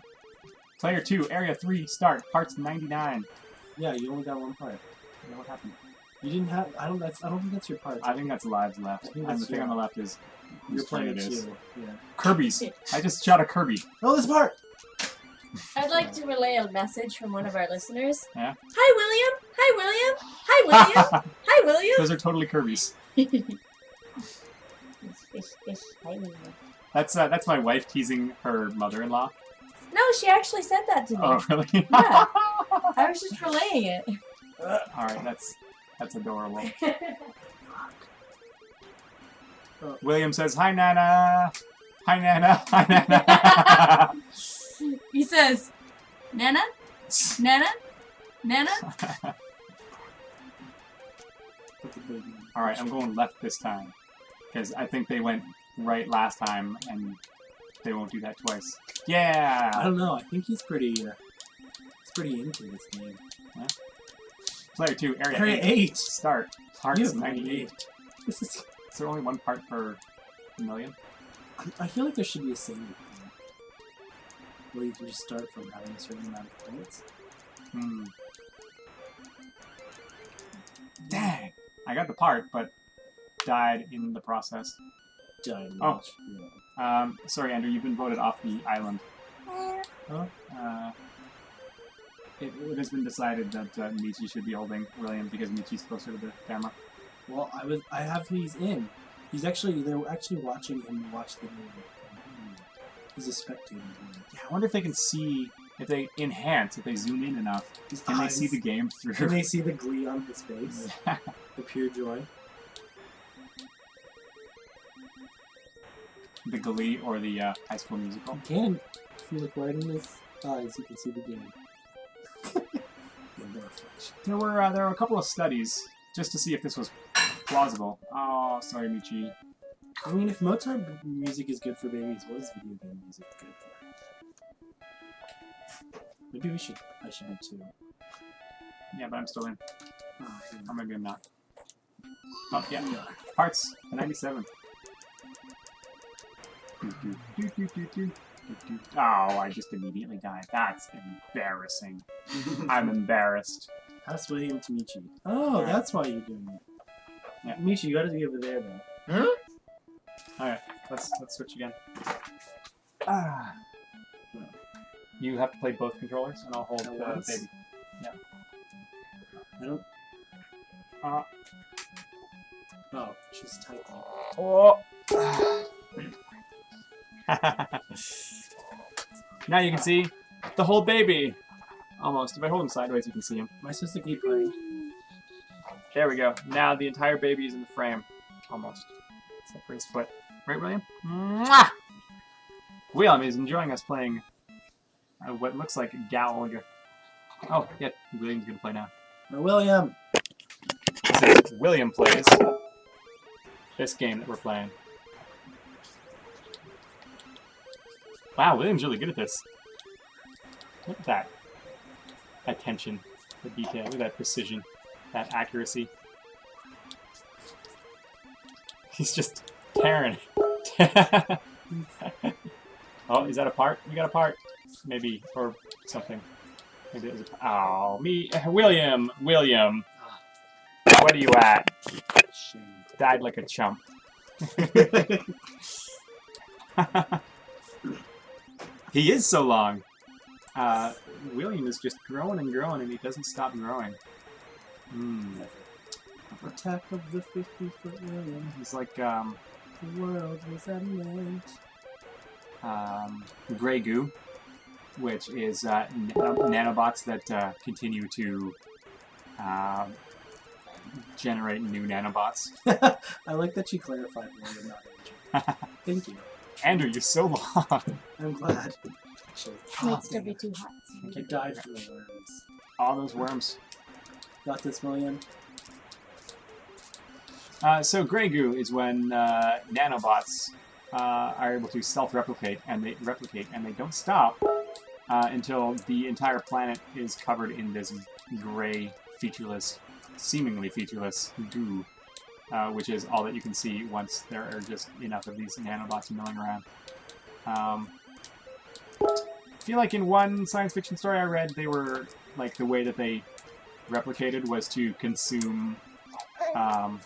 Player 2, Area 3, start, parts 99. Yeah, you only got one part. Yeah, what happened? You didn't have. I don't. That's. I don't think that's your part. I think that's lives left. I think And that's the thing your- on the left is You're whose playing it is. two. Yeah. Kirby's. I just shot a Kirby. Oh, this part. I'd like to relay a message from one of our listeners. Yeah? Hi, William. Hi, William. Hi, William. Hi, William. Those are totally Kirby's. Fish, fish, hi, William. That's uh, that's my wife teasing her mother-in-law. No, she actually said that to me. Oh, really? Yeah. I was just relaying it. All right, that's that's adorable. William says, "Hi, Nana. Hi, Nana. Hi, Nana." He says, Nana? Nana? Nana? Put the baby. All right, I'm going left this time because I think they went right last time, and they won't do that twice. Yeah! I don't know. I think he's pretty. Uh, he's pretty into this game. Player two, area, Area eight. eight. Start. You Parts 98. This is. Is there only one part per million? I feel like there should be a saving point where you can just start from having a certain amount of points. Hmm. Dang. I got the part, but died in the process. Dynamite. Oh. Yeah. Um, sorry, Andrew, you've been voted off the island. Uh, it, it has been decided that uh, Michi should be holding William because Michi's closer to the camera. Well, I was. I have he's in. He's actually. They're actually watching him watch the game. He's a spectator. Yeah, I wonder if they can see, if they enhance, if they zoom in enough, His can they see the game through? Can they see the glee on his face? the pure joy. the Glee or the uh, High School Musical? You can. If you look right in his eyes, you can see the game. And the reflection. There were uh, there were a couple of studies just to see if this was plausible. Oh, sorry, Michi. I mean, if Mozart music is good for babies, what is video game music good for? Maybe we should. I should do too. Yeah, but I'm still in. Oh, Or maybe I'm not. Oh, yeah. yeah. Parts, 97. Oh, I just immediately died. That's embarrassing. I'm embarrassed. Pass William to Michi. Oh, Alright. that's why you're doing it. Yeah. Michi, you gotta be over there though. Huh? Alright, let's let's switch again. Ah. You have to play both controllers, and I'll hold At the once? baby. I don't. Uh, Oh, she's typing. oh. now you can see the whole baby. Almost. If I hold him sideways, you can see him. Am I supposed to keep playing? There we go. Now the entire baby is in the frame. Almost. Except for his foot. Right, William? Mwah! William is enjoying us playing uh, what looks like Galga. Oh, yeah, William's gonna play now. No, William. William plays this game that we're playing. Wow, William's really good at this. Look at that attention, the detail, look at that precision, that accuracy. He's just tearing. oh, is that a part? We got a part, maybe, or something. Maybe it was a. Oh, me, William, William. What are you at? Died like a chump. he is so long. Uh, William is just growing and growing, and he doesn't stop growing. Hmm. Attack of the 50 foot William. He's like um, The world was at meant. um, Grey Goo, which is uh, nanobots that uh, continue to um, generate new nanobots. I like that you clarified William, not Andrew. Thank you. Andrew, you're so hot. I'm glad. Actually, Needs to be too hot. I died from the worms. All those worms. Got this, million. Uh, so Grey Goo is when uh, nanobots uh, are able to self-replicate, and they replicate, and they don't stop uh, until the entire planet is covered in this gray, featureless, seemingly featureless goo, uh, which is all that you can see once there are just enough of these nanobots milling around. Um, I feel like in one science fiction story I read, they were like the way that they replicated was to consume um,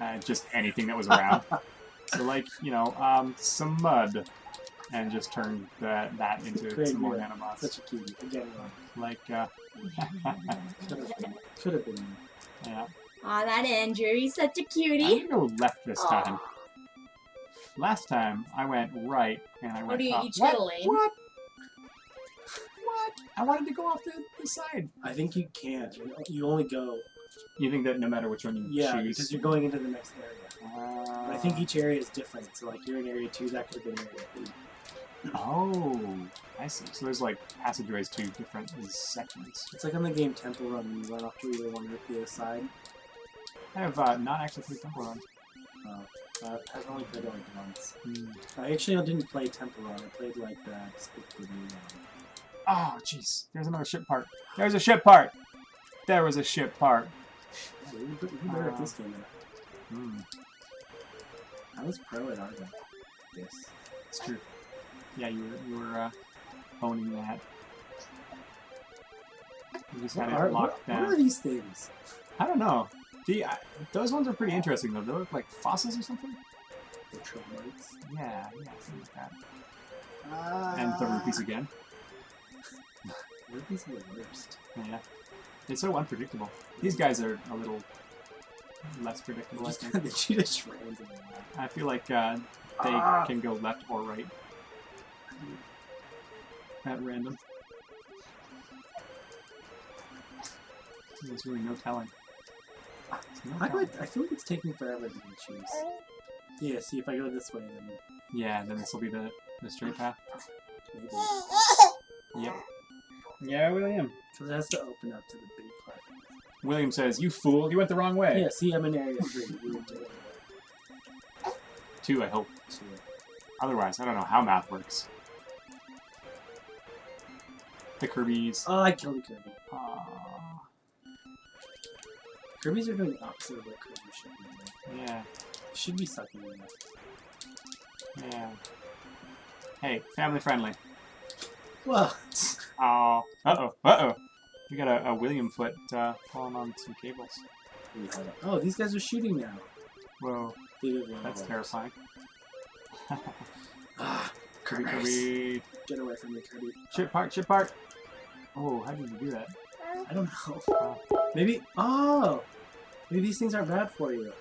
uh, just anything that was around. so, like, you know, um, some mud, and just turn that, that into some more nanobots. Such a cutie. Again. Like, uh, Could have been. Could have been. yeah. Aw, that Andrew, he's such a I'm cutie. gonna go left this time. Last time I went right, and I went What do you up. each what? lane? What? What? I wanted to go off the, the side. I think you can't. You, you only go. You think that no matter which one you Yeah, choose, because you're going into the next area. Uh, But I think each area is different. So, like, you're in area two, that could have been area three. Oh, I see. So there's like passageways to different sections. It's like on the game Temple Run, you run off to either one or the other side. I have uh, not actually played Temple Run. Uh, uh, I've only played it like once. I actually didn't play Temple Run. I played like the Despicable Me. Oh, jeez. There's another ship part. There's a ship part. There was a ship part. Yeah, you were you were better at this game Hmm. I. Was pro at Argo. Yes. It's true. Yeah, you were you were uh, owning that. You just What had it what, locked what down. are these things? I don't know. The uh, those ones are pretty interesting though. They look like fossils or something. The Trilobites. Yeah, yeah, something like that. Ah. And the rupees again. Rupees are the worst. Yeah. They're so unpredictable. These guys are a little less predictable, I Just think. the cheetah shrines in. I feel like uh, they Ah. can go left or right at random. There's really no telling. I, telling. I feel like it's taking forever to choose. Yeah, see if I go this way then Yeah, then this will be the, the straight path. maybe. Yep. Yeah, William. Because it has to open up to the big platform. William says, "You fool! You went the wrong way." Yeah, see I'm in area three. You went to area Two, I hope. two. Otherwise, I don't know how math works. The Kirby's. Oh, I killed a Kirby. Aw. Kirby's are doing the opposite of what Kirby should be doing. Yeah, Should be sucking in yeah. Hey, family friendly. Well, Oh, uh oh, uh oh. We got a, a William foot uh, falling on some cables. wait, hold on. Oh, these guys are shooting now. Whoa, that's terrifying. Ah, Kirby, Kirby. Kirby. Get away from me, Kirby. Chip part, chip part. Oh, how did you do that? I don't know. Maybe. Oh! Maybe these things aren't bad for you.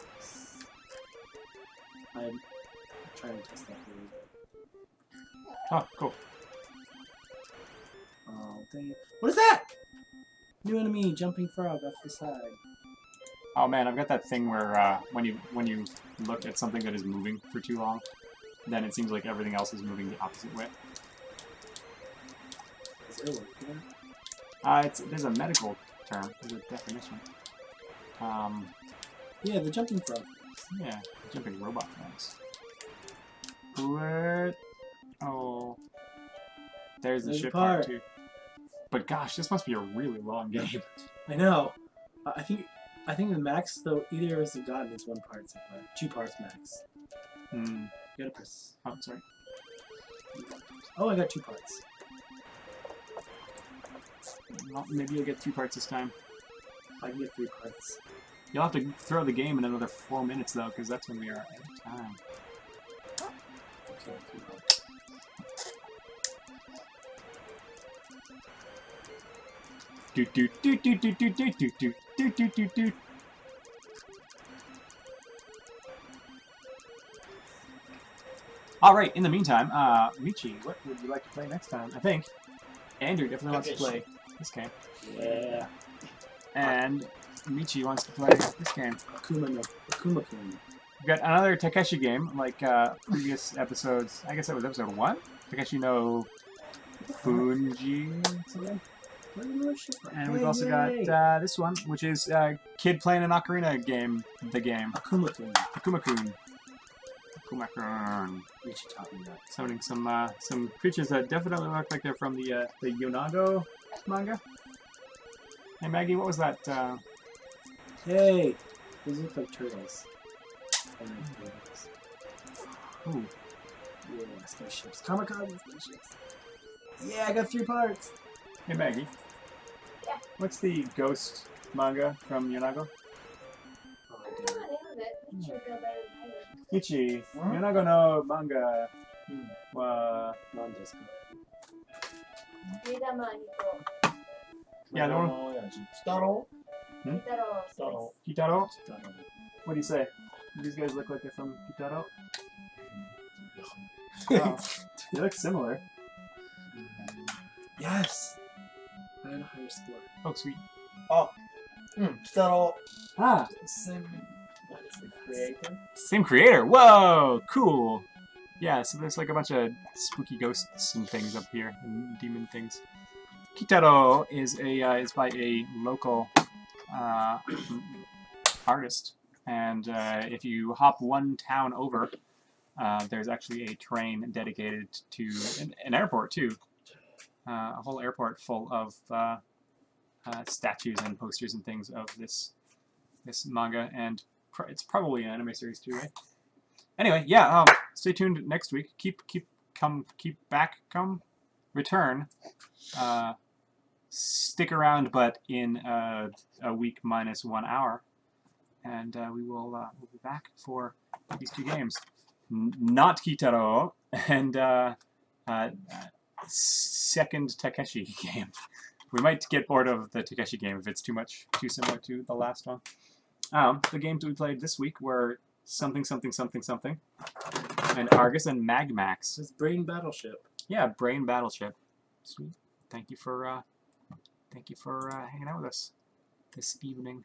I'm trying to test that you. Oh, cool. Oh, dang it. What is that? New enemy, jumping frog off the side. Oh man, I've got that thing where uh, when you when you look at something that is moving for too long, then it seems like everything else is moving the opposite way. Is it working? Uh, it's there's a medical term, there's a definition. Um, Yeah, the jumping frog. yeah, jumping robot frogs. What? Oh, there's the There's ship part part. too. But gosh, this must be a really long game. I know. I I think I think the max though either of us have gotten is one part so far. Two parts max. Hmm. You gotta press. Oh, sorry. Oh, I got two parts. Well, maybe you'll get two parts this time. I can get three parts. You'll have to throw the game in another four minutes though, because that's when we are out of time. Okay, three parts. Do do do do do do do do do do do do do. All right. In the meantime, uh, Michi, what would you like to play next time? I think Andrew definitely wants to play this game, Yeah. and Michi wants to play this game. Akuma no Akuma Kun. We've got another Takeshi game, like uh, previous episodes. I guess that was episode one. Takeshi no Funji. And we've also got uh, this one, which is uh, kid playing an ocarina game. The game Akuma Kun. Akuma-kun. Akuma-kun. Richie taught me that. Summoning some uh, some creatures that definitely look like they're from the uh, the Yonago manga. Hey Maggie, what was that? Uh, Hey! Those look like turtles. I turtles. ooh, Yeah, spaceships. Kamikaze spaceships. Yeah, I got three parts! hey Maggie. Yeah. What's the ghost manga from Yonago? Oh, I I did. don't know the name of. I'm sure feel better than I would. Ichi, Yonago no manga Hmm. wa... Non-disco. 目玉にと。Yeah, the one. Kitaro? Kitaro. Kitaro? What do you say? These guys look like they're from Kitaro? wow. They look similar. Yes! I had a higher score. Oh, sweet. Oh. Mm, Kitaro. Ah. Same. Same creator? Same creator. Whoa! Cool. Yeah, so there's like a bunch of spooky ghosts and things up here, and demon things. Kitaro is a uh, is by a local uh, artist, and uh, if you hop one town over, uh, there's actually a train dedicated to an, an airport too, uh, a whole airport full of uh, statues and posters and things of this this manga, and pr- it's probably an anime series too, right? Anyway, yeah. Um, stay tuned next week. Keep keep come keep back come return. Uh, stick around, but in uh, a week minus one hour, and uh, we will uh, we'll be back for these two games. N- not Kitaro, and uh, uh, second Takeshi game. We might get bored of the Takeshi game if it's too much, too similar to the last one. Um, the games we played this week were something, something, something, something, and Argus and Magmax. It's Brain Battleship. Yeah, Brain Battleship. Sweet. Thank you for uh, thank you for uh, hanging out with us this evening.